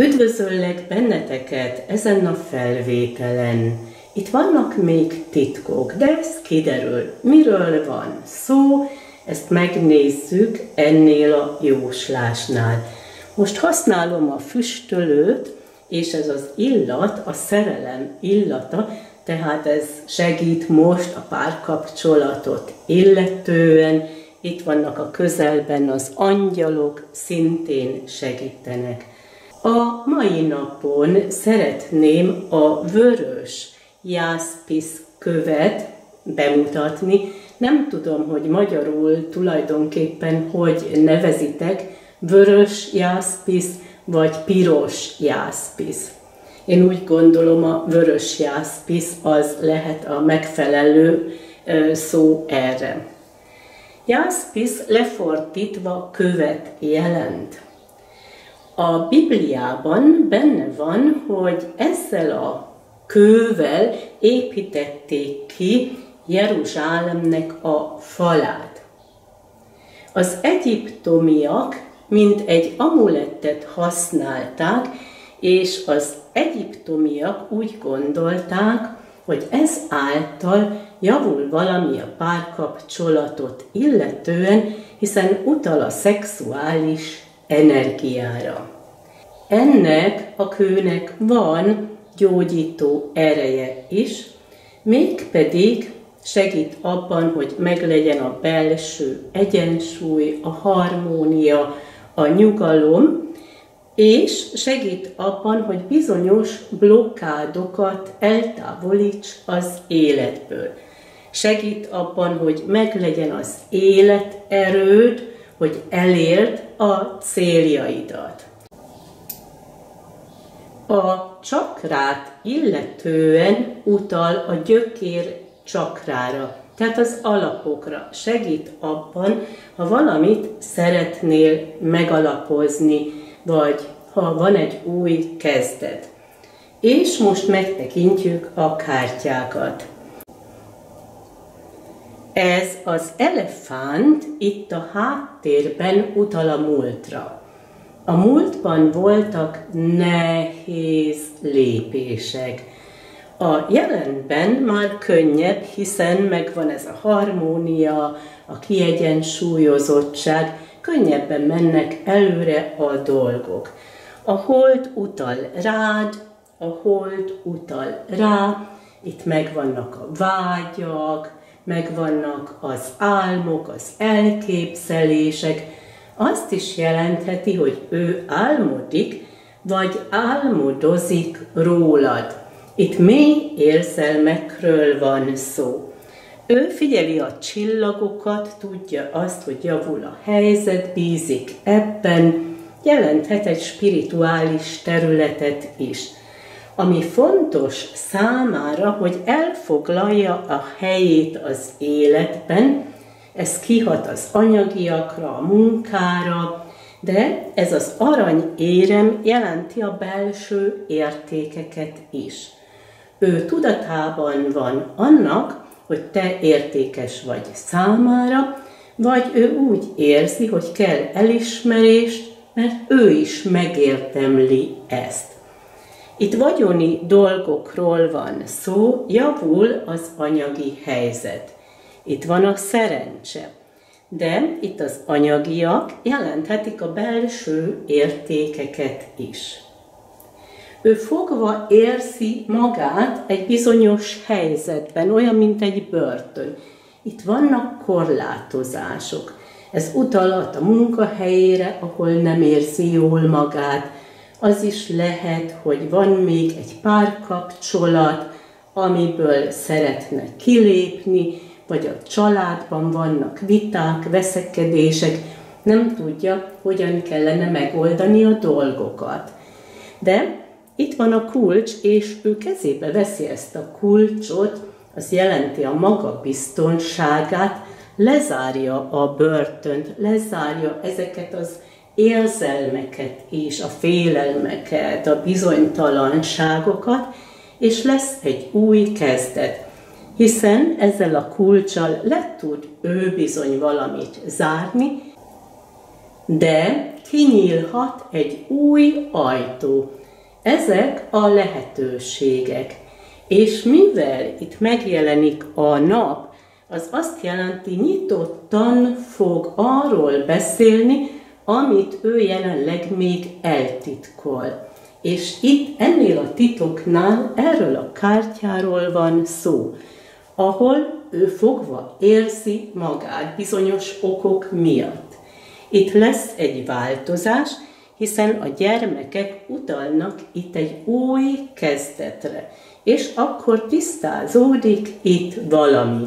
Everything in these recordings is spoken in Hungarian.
Üdvözöllek benneteket ezen a felvételen. Itt vannak még titkok, de ez kiderül. Miről van szó, ezt megnézzük ennél a jóslásnál. Most használom a füstölőt, és ez az illat, a szerelem illata, tehát ez segít most a párkapcsolatot illetően, itt vannak a közelben az angyalok, szintén segítenek. A mai napon szeretném a vörös jászpisz követ bemutatni. Nem tudom, hogy magyarul tulajdonképpen hogy nevezitek, vörös jászpisz vagy piros jászpisz. Én úgy gondolom, a vörös jászpisz az lehet a megfelelő szó erre. Jászpisz lefordítva követ jelent. A Bibliában benne van, hogy ezzel a kővel építették ki Jeruzsálemnek a falát. Az egyiptomiak mint egy amulettet használták, és az egyiptomiak úgy gondolták, hogy ez által javul valami a párkapcsolatot illetően, hiszen utal a szexuális energiára. Ennek a kőnek van gyógyító ereje is, mégpedig segít abban, hogy meglegyen a belső egyensúly, a harmónia, a nyugalom, és segít abban, hogy bizonyos blokkádokat eltávolíts az életből. Segít abban, hogy meglegyen az életerőd, hogy elérd a céljaidat. A csakrát illetően utal a gyökér csakrára, tehát az alapokra. Segít abban, ha valamit szeretnél megalapozni, vagy ha van egy új kezdet. És most megtekintjük a kártyákat. Ez az elefánt itt a háttérben utal a múltra. A múltban voltak nehéz lépések. A jelenben már könnyebb, hiszen megvan ez a harmónia, a kiegyensúlyozottság, könnyebben mennek előre a dolgok. A hold utal rád, a hold utal rá, itt megvannak a vágyak, megvannak az álmok, az elképzelések, azt is jelentheti, hogy ő álmodik, vagy álmodozik rólad. Itt mély érzelmekről van szó. Ő figyeli a csillagokat, tudja azt, hogy javul a helyzet, bízik ebben, jelenthet egy spirituális területet is. Ami fontos számára, hogy elfoglalja a helyét az életben, ez kihat az anyagiakra, a munkára, de ez az arany érem jelenti a belső értékeket is. Ő tudatában van annak, hogy te értékes vagy számára, vagy ő úgy érzi, hogy kell elismerést, mert ő is megértemli ezt. Itt vagyoni dolgokról van szó, javul az anyagi helyzet. Itt van a szerencse. De itt az anyagiak jelenthetik a belső értékeket is. Ő fogva érzi magát egy bizonyos helyzetben, olyan, mint egy börtön. Itt vannak korlátozások. Ez utalat a munkahelyére, ahol nem érzi jól magát. Az is lehet, hogy van még egy párkapcsolat, amiből szeretne kilépni, vagy a családban vannak viták, veszekedések, nem tudja, hogyan kellene megoldani a dolgokat. De itt van a kulcs, és ő kezébe veszi ezt a kulcsot, az jelenti a maga biztonságát, lezárja a börtönt, lezárja ezeket az érzelmeket és a félelmeket, a bizonytalanságokat, és lesz egy új kezdet hiszen ezzel a kulcsal le tud ő bizony valamit zárni, de kinyílhat egy új ajtó. Ezek a lehetőségek. És mivel itt megjelenik a nap, az azt jelenti, nyitottan fog arról beszélni, amit ő jelenleg még eltitkol. És itt ennél a titoknál erről a kártyáról van szó, ahol ő fogva érzi magát bizonyos okok miatt. Itt lesz egy változás, hiszen a gyermekek utalnak itt egy új kezdetre, és akkor tisztázódik itt valami.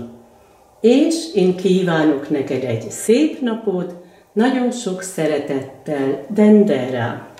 És én kívánok neked egy szép napot, nagyon sok szeretettel, Dendera.